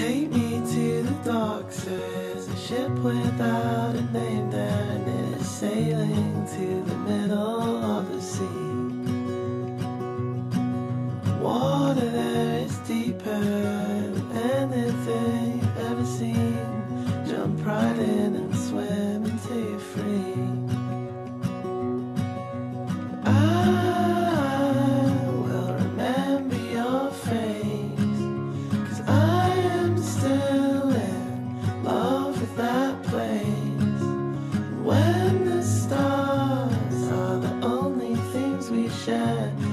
Take me to the docks. There's a ship without a name there, and it's sailing to the middle of the sea. Water there is deeper than anything ever seen. Jump right in and swim until you're free. shine.